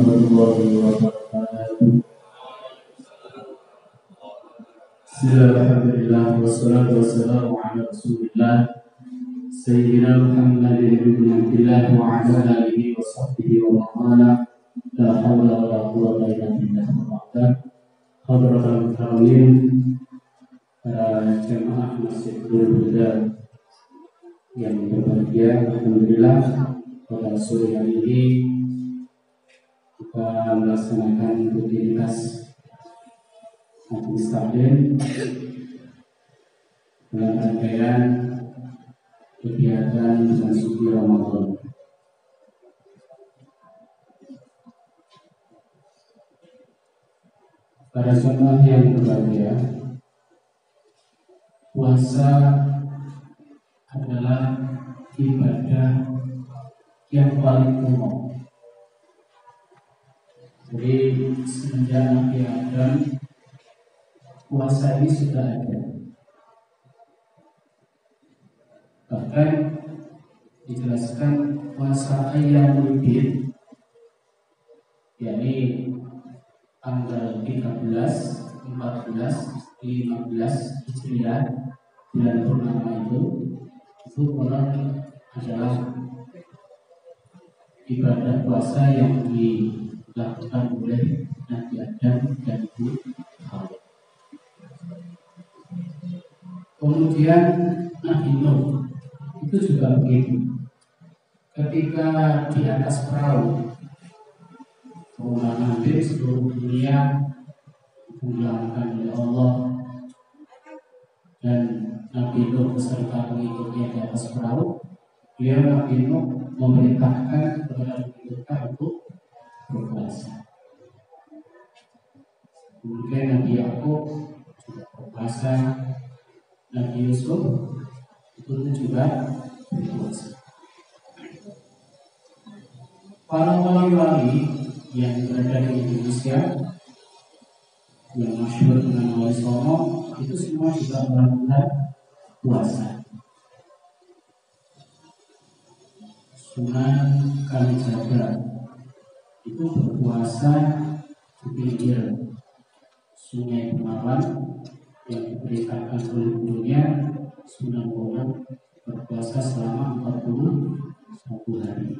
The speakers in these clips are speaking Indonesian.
warahmatullahi wabarakatuh. Bismillahirrahmanirrahim. Wassalatu wassalamu ala Rasulillah Sayyidina Muhammad ibn Abdullah wa ala alihi wa sahbihi wa man La hawla wa la quwwata illa billah. Hadratul karamin para jemaah Masjid Nurul yang berbahagia, alhamdulillah pada sore hari ini kita melaksanakan rutinitas Majelis Taklim dalam rangkaian kegiatan memasuki Ramadan. Para jemaah yang berbahagia, puasa adalah ibadah yang paling umum. Jadi semenjak Nabi Adam puasa ini sudah ada. Bahkan dijelaskan puasa ayam bid yakni tanggal 13, 14, 15 Hijriah bulan purnama itu itu konon adalah ibadah puasa yang dilakukan oleh Nabi Adam dan Ibu Hawa. Kemudian Nabi Nuh itu juga begitu. Ketika di atas perahu Menggunakan hampir seluruh dunia dipulangkan oleh Allah dan Nabi Nuh beserta pengikutnya di atas perahu dia Nabi Nuh memerintahkan kepada pengikutnya untuk kemudian Nabi Yakub juga berpuasa. Nabi Yusuf itu juga berpuasa. Para wali-wali yang berada di Indonesia yang masyhur dengan Wali Songo itu semua juga melakukan puasa. Sunan Kalijaga itu berpuasa di pinggir Sungai Bengawan yang diberitakan oleh gurunya Sunan Bonang berpuasa selama 41 hari.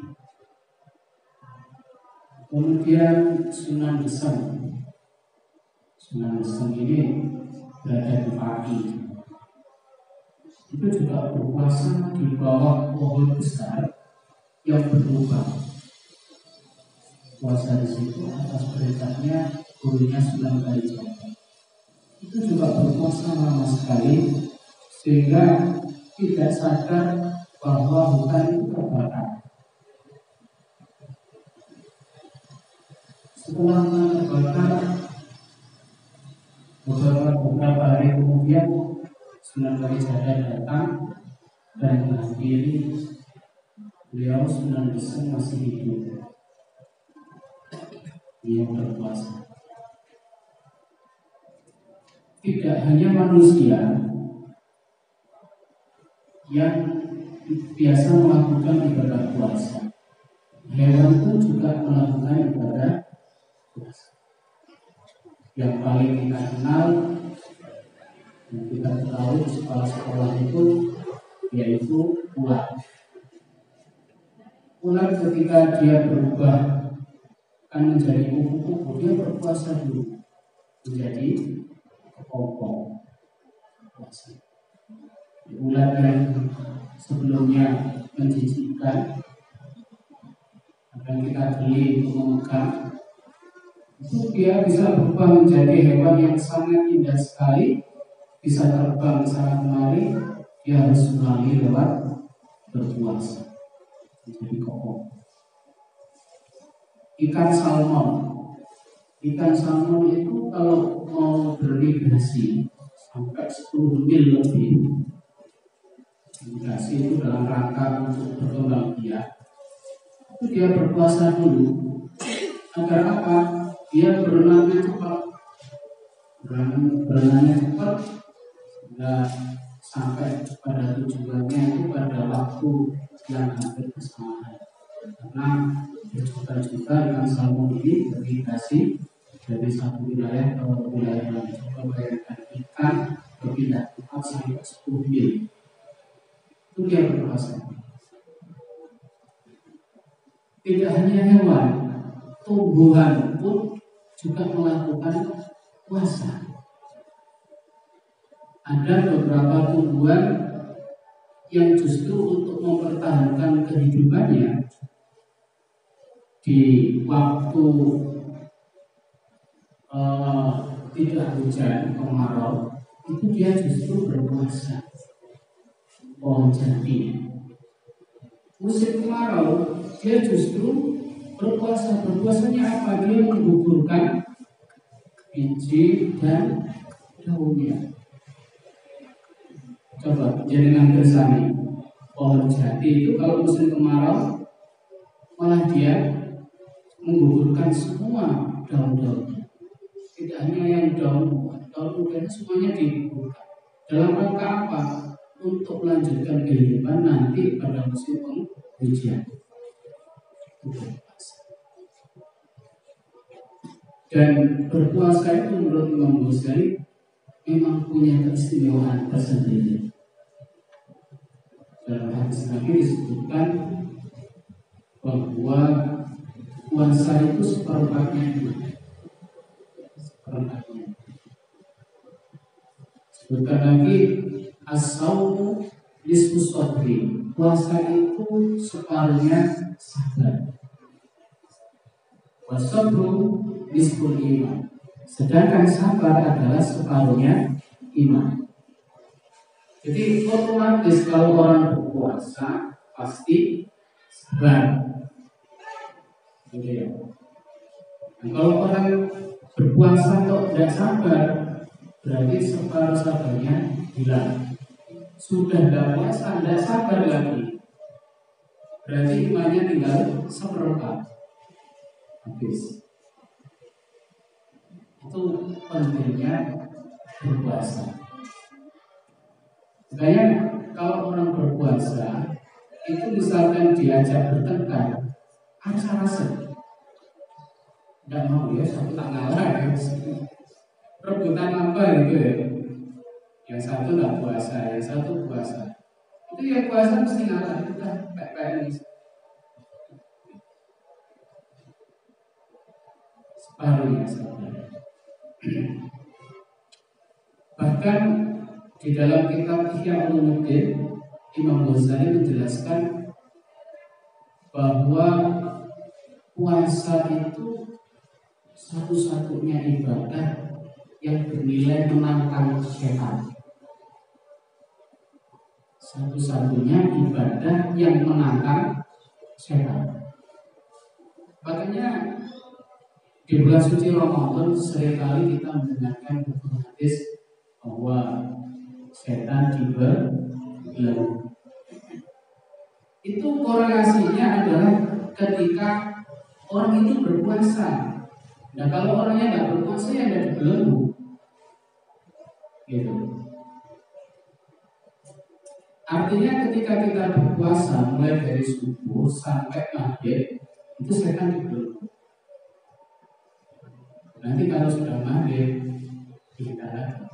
Kemudian Sunan Geseng. Sunan Geseng ini berada di pagi. Itu juga berpuasa di bawah pohon besar yang berlubang. Puasa di situ atas perintahnya gurunya Sunan Kalijaga. Itu juga berpuasa lama sekali sehingga tidak sadar bahwa hutan itu terbakar. setelah terbakar beberapa beberapa hari kemudian Sunan Kalijaga datang dan mengakhiri beliau Sunan Geseng masih hidup dia berpuasa tidak hanya manusia yang biasa melakukan ibadah puasa hewan pun juga melakukan ibadah yang paling kita kenal yang kita tahu di sekolah-sekolah itu yaitu ular. Ular ketika dia berubah akan menjadi kupu-kupu. Dia berpuasa dulu. Menjadi kepompong. Puasa. Ular yang sebelumnya menjijikkan akan kita beli untuk memegang. Itu dia bisa berubah menjadi hewan yang sangat indah sekali. Bisa terbang sana kemari. Dia harus melalui lewat berpuasa menjadi kokoh ikan salmon. Ikan salmon itu kalau mau bermigrasi sampai 10 mil lebih migrasi itu dalam rangka untuk berkembang biak itu dia berpuasa dulu. Agar apa? Dia berenangnya cepat. Berenangnya cepat. Sehingga sampai pada tujuannya itu pada waktu yang hampir bersamaan karena berjuta-juta yang salmon ini berimitasi dari satu wilayah ke wilayah lain. Coba bayangkan ikan berpindah tempat sampai 10 mil. Itu dia berpuasa. Tidak hanya hewan, tumbuhan pun juga melakukan puasa. Ada beberapa tumbuhan yang justru untuk mempertahankan kehidupannya di waktu uh, tidak hujan kemarau itu dia justru berpuasa. Pohon jati. Musim kemarau dia justru berpuasa. Berpuasanya apa? Dia menggugurkan biji dan daunnya. Coba jaringan bersama. Pohon jati itu kalau musim kemarau malah dia menggugurkan semua daun-daunnya. Tidak hanya yang daun daun mudanya semuanya digugurkan. Dalam rangka apa? Untuk melanjutkan kehidupan nanti pada musim penghujan. Dan berpuasa itu menurut Imam Ghazali memang punya keistimewaan tersendiri. Dalam hadis Nabi disebutkan bahwa puasa itu seperempatnya seperempatnya. Sebutkan lagi asaumu diskus puasa itu separuhnya sabar wasabru diskul iman. Sedangkan sabar adalah separuhnya iman. Jadi otomatis kalau orang berpuasa pasti sabar Gitu Nah, kalau orang berpuasa kok tidak sabar, berarti separuh sabarnya hilang. Sudah tidak puasa, tidak sabar lagi. Berarti imannya tinggal seperempat. Habis. Itu pentingnya berpuasa. Makanya kalau orang berpuasa itu misalkan diajak bertengkar, ada rasa nggak mau ya satu tak ngalah ya. Rebutan apa gitu ya? Yang satu nggak puasa yang satu puasa. Itu yang puasa mesti ngalah itu kayak ini. Separuh ya bahkan di dalam kitab Ihya Ulumuddin Imam Ghazali menjelaskan bahwa puasa itu satu-satunya ibadah yang bernilai menantang setan. Satu-satunya ibadah yang menantang setan. Makanya di bulan suci Ramadan sering kali kita mendengarkan buku hadis bahwa setan dibelenggu. Itu korelasinya adalah ketika orang itu berpuasa Nah kalau orangnya nggak berpuasa ya nggak dibelenggu. Gitu. Artinya ketika kita berpuasa mulai dari subuh sampai maghrib itu setan dibelenggu. Nanti kalau sudah maghrib kita lagi.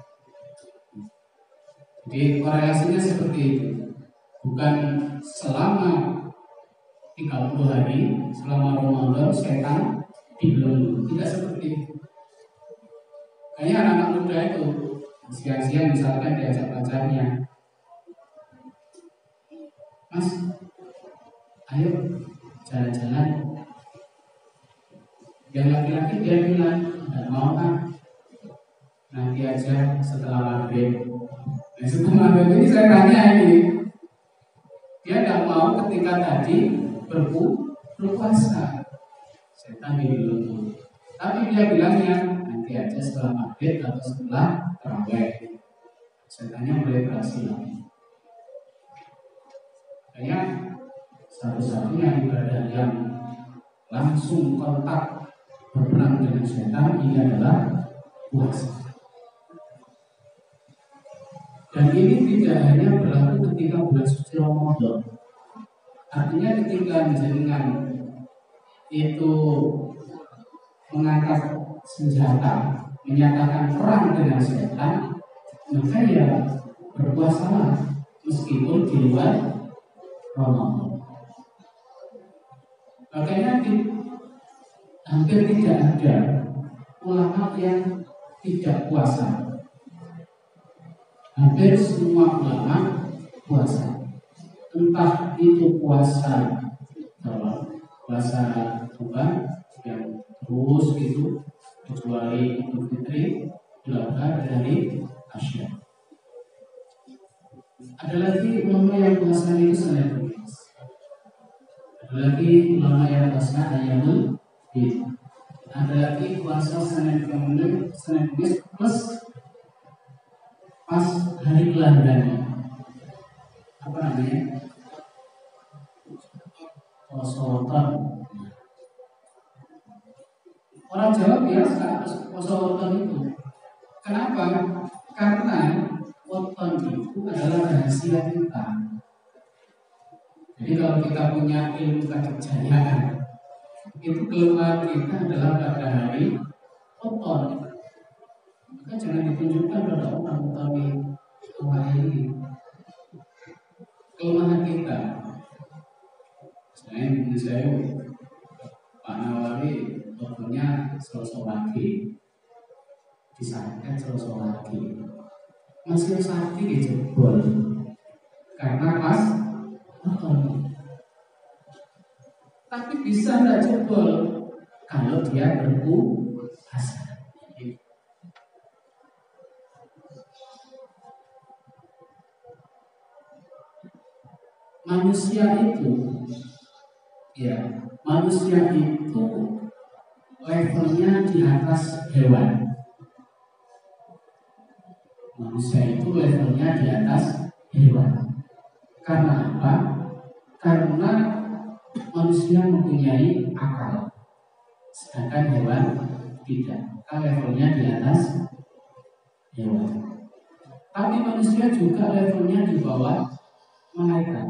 Jadi korelasinya seperti itu. Bukan selama 30 hari selama Ramadan setan tidak seperti itu. Kayaknya anak-anak muda itu siang-siang misalkan diajak pacarnya mas ayo jalan-jalan. Yang laki-laki dia bilang tidak mau kan nanti aja setelah maghrib. Nah setelah maghrib ini saya tanya ini. Dia tidak mau ketika tadi berpu berpuasa setan dulu. Tapi dia bilangnya nanti aja setelah maghrib atau setelah terawih. Setannya mulai beraksi lagi. Makanya satu-satunya ibadah yang langsung kontak berperang dengan setan ini adalah puasa. Dan ini tidak hanya berlaku ketika bulan suci Ramadan. Artinya ketika jenengan itu mengangkat senjata, menyatakan perang dengan setan, maka ya berpuasalah meskipun di luar Ramadan. Makanya hampir tidak ada ulama yang tidak puasa. Hampir semua ulama puasa. Entah itu puasa puasa apa yang terus gitu kecuali Idul Fitri, Idul dari Asia. Ada lagi ulama yang puasa itu selain Ada lagi ulama yang puasa bid. Ada lagi puasa Senin Kamis, Senin Kamis plus pas hari kelahirannya. Apa namanya? Posotan. Orang Jawa biasa posotan itu. Kenapa? Karena weton itu adalah rahasia kita. Jadi kalau kita punya ilmu kejayaan, itu kelemahan kita adalah pada hari weton. Maka jangan ditunjukkan pada orang orang ini. Kelemahan kita. Saya di saya Pak Nawawi wetonnya sosok lagi disangka sosok lagi masih sakit dijebol karena pas nonton. Tapi bisa nggak jebol? Kalau dia berpuasa manusia itu ya manusia itu levelnya di atas hewan. Manusia itu levelnya di atas hewan. Karena apa? Karena manusia mempunyai akal. Sedangkan hewan tidak. Maka levelnya di atas hewan. Tapi manusia juga levelnya di bawah malaikat.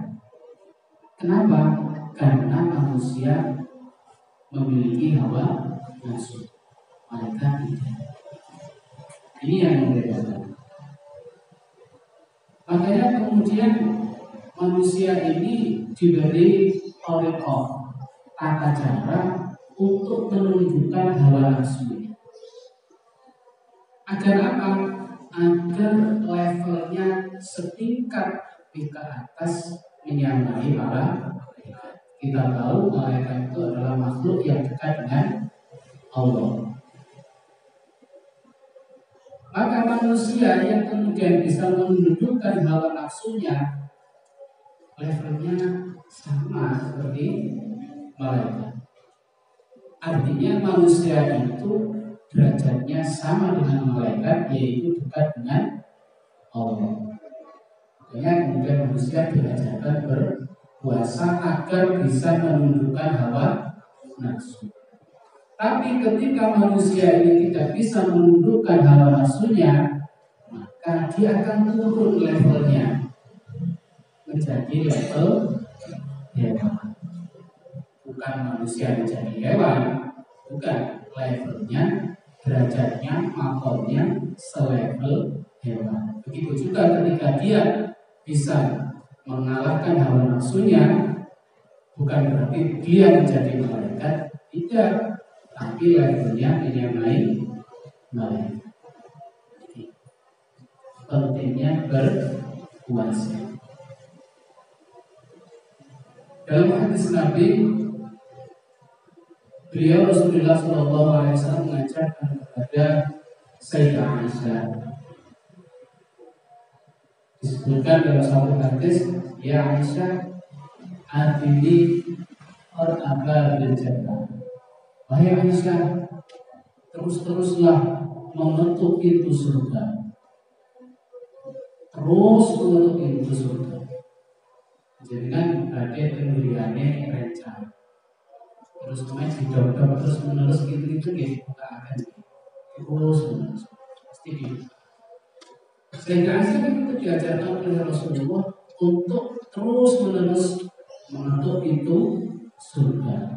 Kenapa? Karena manusia memiliki hawa nafsu. Mereka tidak. Ini yang membedakan. Makanya kemudian manusia ini diberi toriko tata cara untuk menunjukkan hawa nafsu. Agar apa? Agar levelnya setingkat ke atas menyamai para kita tahu malaikat itu adalah makhluk yang dekat dengan Allah. Maka manusia yang kemudian bisa menundukkan hawa nafsunya levelnya sama seperti malaikat. Artinya manusia itu derajatnya sama dengan malaikat yaitu dekat dengan Allah. Makanya kemudian manusia diajarkan berpuasa agar bisa menundukkan hawa nafsu. Tapi ketika manusia ini tidak bisa menundukkan hawa nafsunya, maka dia akan turun levelnya menjadi level hewan. Bukan manusia menjadi hewan, bukan levelnya, derajatnya, makomnya selevel hewan. Begitu juga ketika dia bisa mengalahkan hawa nafsunya bukan berarti dia menjadi malaikat tidak. Tapi levelnya menyamai malaikat pentingnya berpuasa. Dalam hadis Nabi beliau Rasulullah Wasallam mengajarkan kepada Sayyidah Aisyah disebutkan dalam satu hadis ya Aisyah atini or abal jannah. Wahai Aisyah terus-teruslah mengetuk pintu surga. Terus mengetuk pintu surga. Kan ada pendiriannya rencana terus kemudian didok terus menerus gitu gitu gitu akan terus menerus pasti gitu sehingga Aisyah itu diajarkan oleh Rasulullah untuk terus menerus mengetuk pintu surga.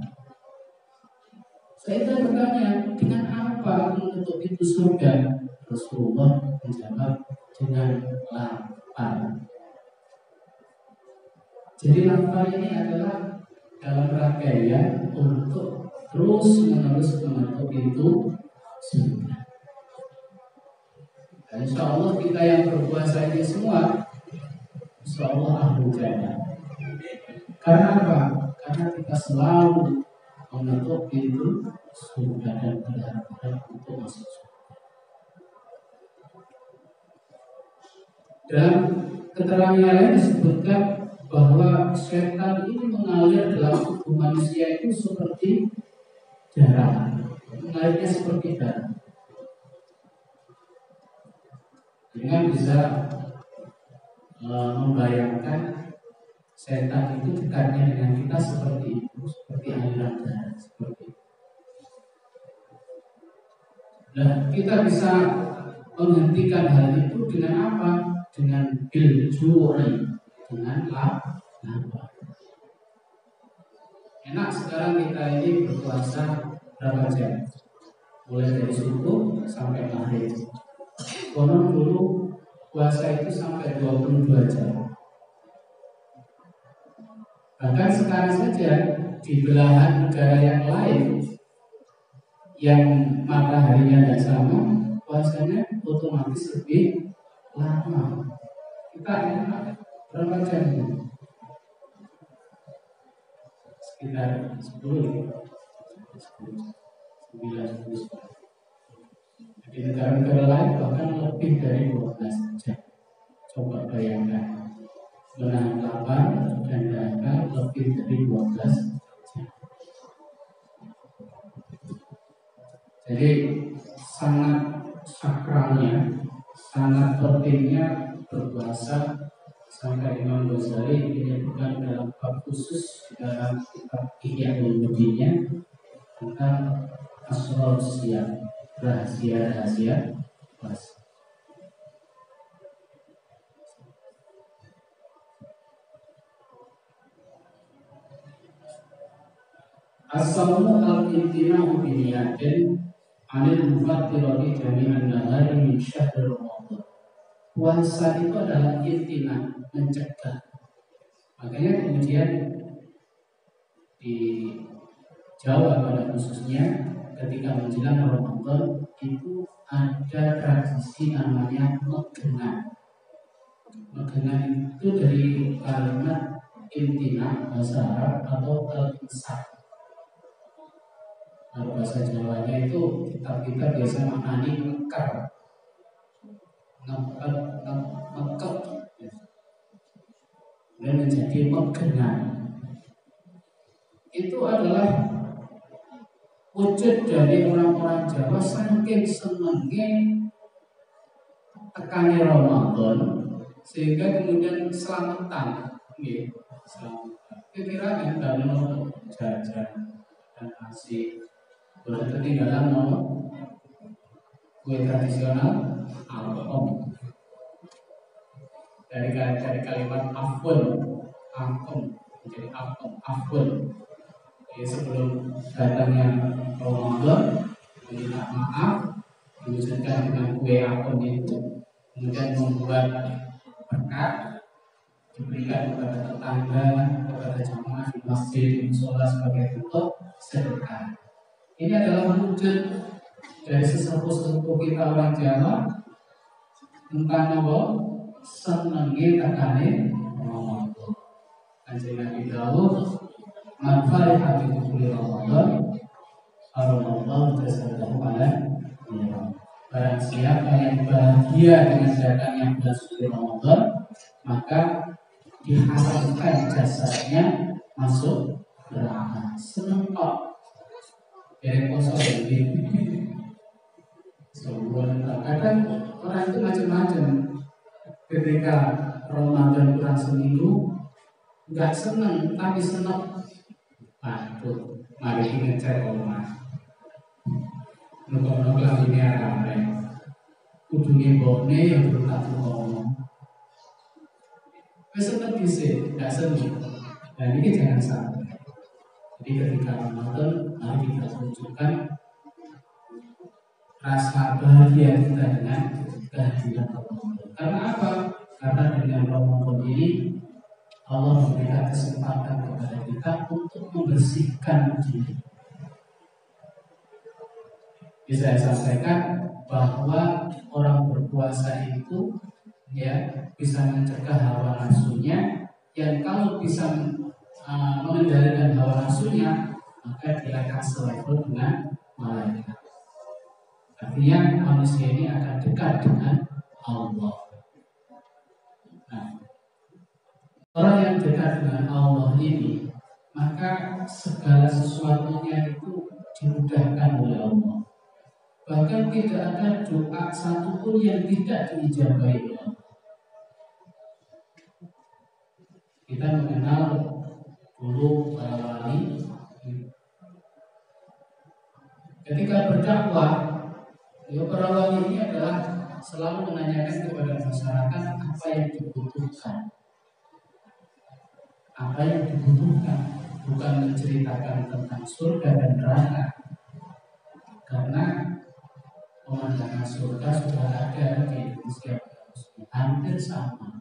Saya bertanya, dengan apa mengetuk pintu surga? Rasulullah menjawab dengan lapar. Jadi lapar ini adalah dalam rangkaian untuk terus menerus mengetuk pintu surga. Dan insya Allah kita yang berpuasa ini semua, insya Allah ahlu jannah. Karena apa? Karena kita selalu mengetuk pintu surga dan berharap untuk masuk. Dan keterangan lain disebutkan bahwa setan ini mengalir dalam tubuh manusia itu seperti darah, mengalirnya seperti darah. Dengan bisa uh, membayangkan setan itu dekatnya dengan kita seperti itu, seperti aliran darah, seperti itu. Dan kita bisa menghentikan hal itu dengan apa? Dengan biljuri, dengan lapar. Enak sekarang kita ini berpuasa berapa jam? Mulai dari subuh sampai maghrib. Konon dulu puasa itu sampai 22 jam. Bahkan sekarang saja di belahan negara yang lain yang mataharinya tidak sama, puasanya otomatis lebih lama. Kita enak berapa jam? Sekitar 10 9 10 Di negara-negara lain bahkan lebih dari 12 jam. Coba bayangkan menahan lapar dan dahaga lebih dari 12 jam. Jadi sangat sakralnya, sangat pentingnya berpuasa sampai Imam Ghazali menyebutkan dalam bab khusus dalam kitab Ihya Ulumuddinnya tentang asrar siap rahasia-rahasia puasa. As-sawmu al-imtina'u biniyatin anil mufattirati jami'an nahari min syahr Ramadan. Puasa itu adalah intina, mencegah. Makanya kemudian di Jawa pada khususnya ketika menjelang Ramadan itu ada tradisi namanya megengan. Megengan itu dari kalimat intina bahasa Arab atau al-insaf. Kalau bahasa Jawanya itu kitab kita biasa maknani ngekar ngeket ngeket dan menjadi megengan. Itu adalah wujud dari orang-orang Jawa saking senengnya tekani Ramadan sehingga kemudian selamatan gitu selamatan kira-kira kan dalam jajan dan asik sudah ketinggalan nomor kue tradisional? Alkom dari dari kalimat afun alkom menjadi alkom afun jadi sebelum datangnya Ramadan meminta maaf diwujudkan dengan kue alkom itu kemudian membuat berkat diberikan kepada tetangga kepada jamaah di masjid di musola sebagai bentuk sedekah ini adalah wujud dari sesepuh-sesepuh kita orang Jawa tentang apa? Senengi tekane Ramadan. Kanjeng Nabi Dawud hati kulli Ramadan. Ramadan jasadahu ala Barang siapa yang bahagia dengan datangnya bulan suci Ramadan Maka diharapkan jasadnya masuk neraka. Seneng kok dari poso jadi. Sebuah kadang orang itu macam-macam. Ketika Ramadan kurang seminggu nggak seneng tapi seneng Waduh, mari ngecek rumah. Nukok-nukok lagi ini apa Kudu ngibokne yang belum tak ngomong. Wes seneng bisa, nggak seneng. Dan ini jangan sampai. Jadi ketika Ramadan, mari kita tunjukkan rasa bahagia kita dengan kehadiran Ramadan. Karena apa? Karena dengan Ramadan ini Allah memberikan kesempatan kepada kita untuk membersihkan diri. Bisa saya sampaikan bahwa orang berpuasa itu ya bisa mencegah hawa nafsunya yang kalau bisa uh, mengendalikan hawa nafsunya maka dia akan selevel dengan malaikat. Artinya manusia ini akan dekat dengan Allah. Nah, orang yang dekat dengan Allah ini maka segala sesuatunya itu dimudahkan oleh Allah. Bahkan tidak ada doa satupun yang tidak diijabahi Allah. Kita mengenal dulu para wali ketika berdakwah ya para wali ini adalah selalu menanyakan kepada masyarakat apa yang dibutuhkan apa yang dibutuhkan? Bukan menceritakan tentang surga dan neraka. Karena pemandangan surga sudah ada di Indonesia hampir sama.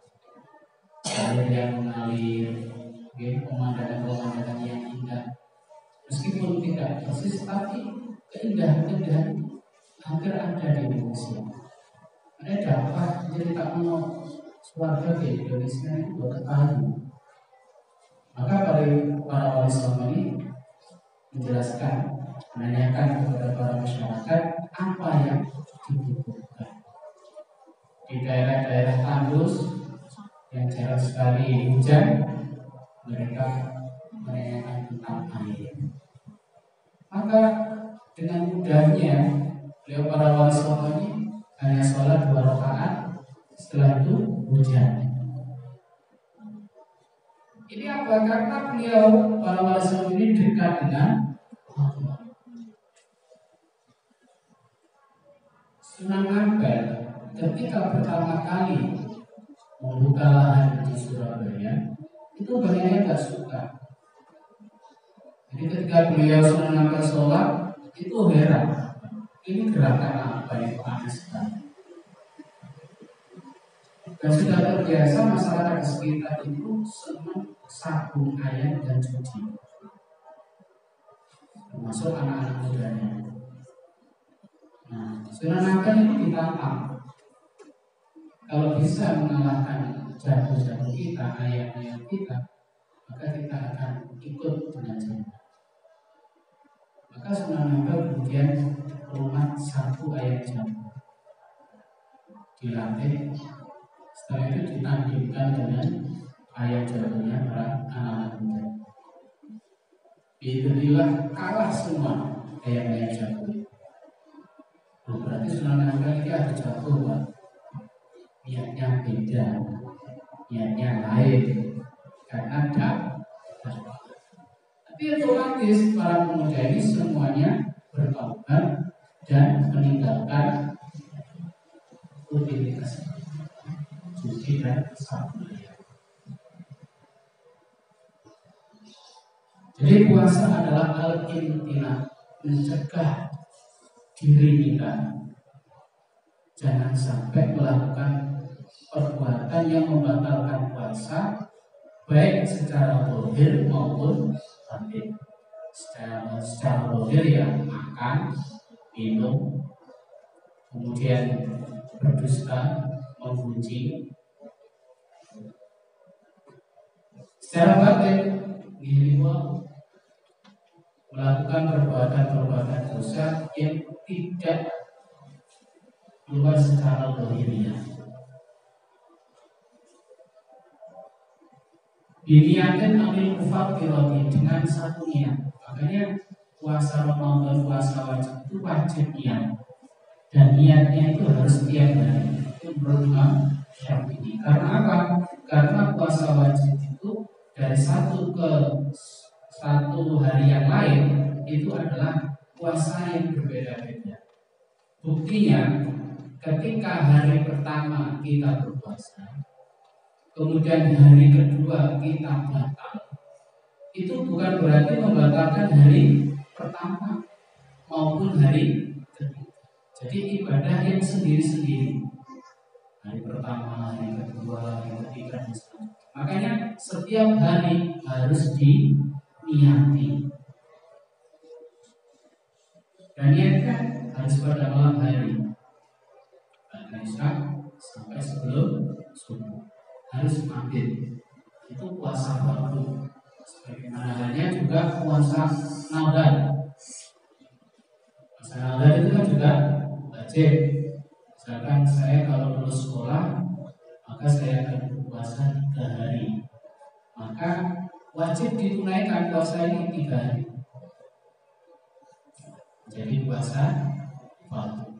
Air yang mengalir pemandangan-pemandangan yang indah. Meskipun tidak persis tapi keindahan-keindahan hampir ada di Indonesia. Ada dapat cerita mau suarga di Indonesia itu buat tahu maka para para wali selama ini menjelaskan menanyakan kepada para masyarakat apa yang dibutuhkan. Di daerah-daerah tandus yang jarang sekali hujan mereka menanyakan tentang air. Maka dengan mudahnya beliau para wali songo ini hanya sholat dua rakaat setelah itu hujan ini apa? Karena beliau para songo ini dekat dengan. Sunan Ampel ketika pertama kali membuka lahan di Surabaya itu banyak yang suka. Jadi ketika beliau Sunan Ampel sholat itu heran. Ini gerakan apa yang aneh sekali. Dan sudah terbiasa masyarakat di sekitar itu senang sabun ayam dan cuci. Termasuk anak-anak mudanya. Nah, Sunan Ampel itu ditantang kalau bisa mengalahkan jago-jago kita, ayam-ayam kita, maka kita akan ikut jago. Maka Sunan kemudian rumah satu ayam jago dilatih setelah itu ditandingkan dengan ayam jagonya para anak-anak muda. Itulah kalah semua ayam-ayam jago. Oh, berarti Sunan Ampel ini ada jago, Pak niatnya beda, niatnya lain, karena ada tapi otomatis para pemuda ini semuanya bertobat dan meninggalkan rutinitas sabun. Jadi puasa adalah al-intina mencegah diri kita jangan sampai melakukan perbuatan yang membatalkan puasa baik secara bohir maupun batin. Secara secara bohir ya makan, minum, kemudian berdusta, membuji. Secara batin, ini melakukan perbuatan-perbuatan dosa yang tidak keluar secara bohirnya. diniatkan ambil mufakirati dengan satu niat makanya puasa Ramadan puasa wajib itu wajib niat dan niatnya itu harus setiap hari itu menurut Syafi'i karena apa? karena puasa wajib dari satu ke satu hari yang lain itu adalah puasa yang berbeda-beda buktinya ketika hari pertama kita berpuasa Kemudian hari kedua kita batal itu bukan berarti membatalkan hari pertama maupun hari kedua. Jadi ibadah yang sendiri-sendiri. Hari pertama, hari kedua, hari ketiga, dan seterusnya. Makanya setiap hari harus diniati. Dan niatkan harus pada malam hari. Pada sampai sebelum subuh harus mampir. Itu puasa waktu. Sebagaimana halnya juga puasa naudar. Puasa naudar itu kan juga wajib. Maka saya akan berpuasa tiga hari. Maka wajib ditunaikan puasa ini tiga hari. Jadi puasa waktu.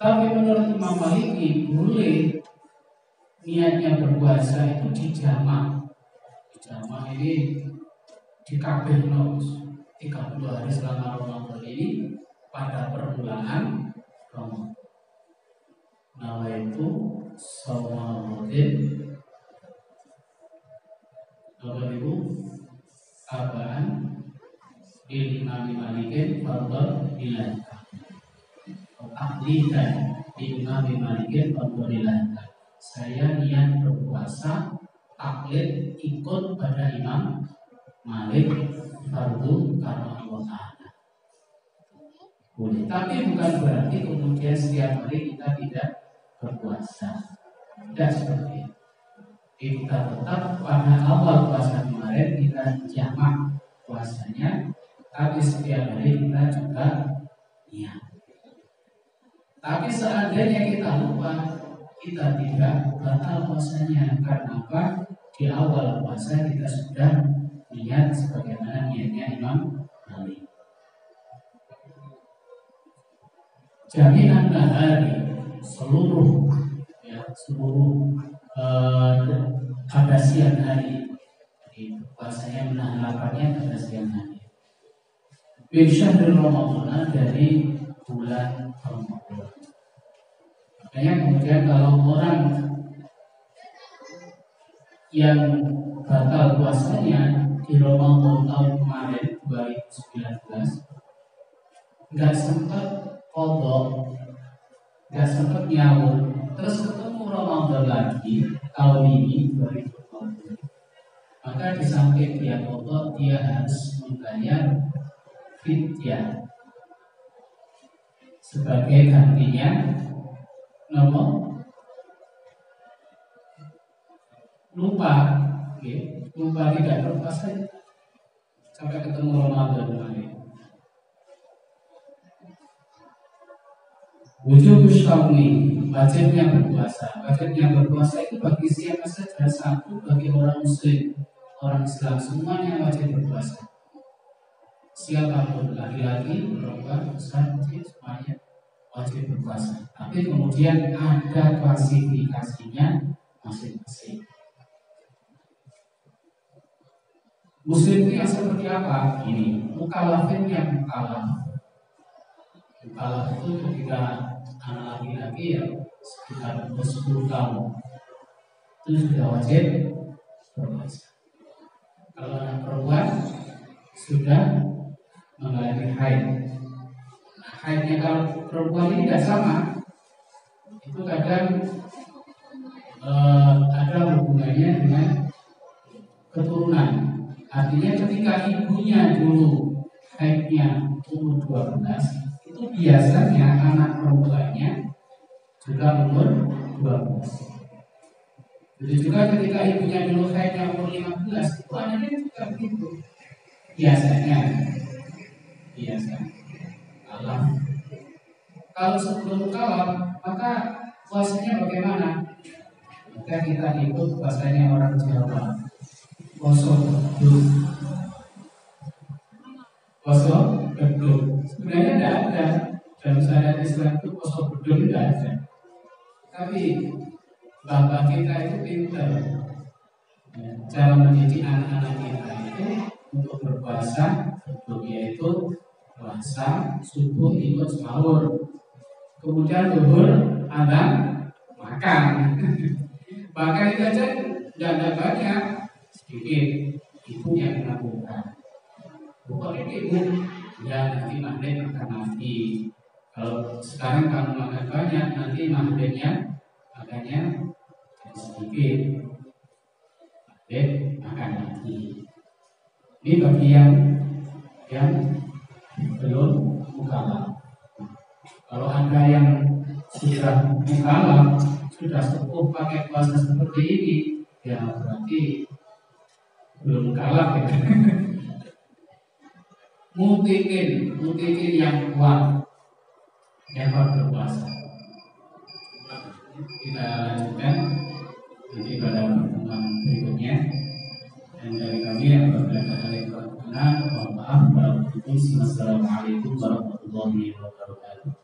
Tapi menurut Imam Maliki boleh niatnya berpuasa itu dijamak. Dijamak ini di tiga 30 hari selama Ramadan ini pada permulaan sama mungkin Apa itu? Abaan Bil imam malikin Fardol dilahkan Aklikan Bil imam malikin Fardol dilahkan saya niat berpuasa taklid ikut pada Imam Malik fardu karena Allah boleh. Tapi bukan berarti kemudian setiap hari kita tidak berpuasa tidak seperti itu kita tetap pada awal puasa kemarin kita jamak puasanya tapi setiap hari kita juga niat tapi seandainya kita lupa kita tidak batal puasanya karena apa? Di awal puasa kita sudah niat sebagaimana niatnya Imam Malik. Jaminan hari seluruh ya seluruh uh, pada siang hari jadi puasanya menahan laparnya pada siang hari. Bisyahrul Ramadan dari bulan Ramadan. Makanya kemudian kalau orang yang batal puasanya di Ramadan tahun kemarin 2019 nggak sempat kodok nggak sempat nyaur. Terus ketemu Ramadan lagi tahun ini 2020 maka di samping dia kodok dia harus membayar fidyah sebagai gantinya Napa? Lupa, lupa tidak berpuasa sampai ketemu Ramadan kemarin. Wujud syawmi, wajibnya berpuasa. Wajibnya berpuasa itu bagi siapa saja, satu bagi orang muslim, orang Islam, semuanya wajib berpuasa. Siapa pun, laki-laki, perempuan, besar, kecil, semuanya wajib berpuasa. Tapi kemudian ada klasifikasinya masing-masing. Muslim itu yang seperti apa? Ini mukalafin yang mukalaf. Mukalaf itu ketika anak laki-laki ya sekitar 10 tahun. Itu sudah wajib berpuasa. Kalau anak perempuan sudah mengalami haid. Haidnya kalau perempuan ini tidak sama. Itu kadang uh, ada hubungannya dengan keturunan. Artinya ketika ibunya dulu haidnya umur 12 itu biasanya anak perempuannya juga umur 12 jadi juga ketika ibunya dulu haidnya umur 15 itu anaknya juga begitu biasanya biasanya kalah. Kalau sebelum kalah, maka puasanya bagaimana? Maka kita ikut puasanya orang Jawa. Poso beduk. Poso beduk. Sebenarnya tidak ada dalam syariat Islam itu poso beduk tidak ada. Tapi bapak kita itu pintar ya, cara mendidik anak-anak kita itu untuk berpuasa yaitu puasa, subuh ikut sahur. Kemudian duhur ada makan. Bahkan itu aja nggak ada banyak sedikit itu yang dilakukan bukan ibu ya nanti maghrib akan mati kalau sekarang kamu makan banyak nanti maghribnya makannya sedikit. Maghrib akan mati ini bagian yang belum mukalaf kalau anda yang sudah mukalaf sudah sepuh pakai puasa seperti ini ya berarti belum kalah ya. mutikin, mutikin yang kuat dapat berpuasa. Kita lanjutkan nanti pada pertemuan berikutnya. Dan dari kami yang berkata hal yang berkenan, mohon maaf. Wassalamualaikum warahmatullahi wabarakatuh.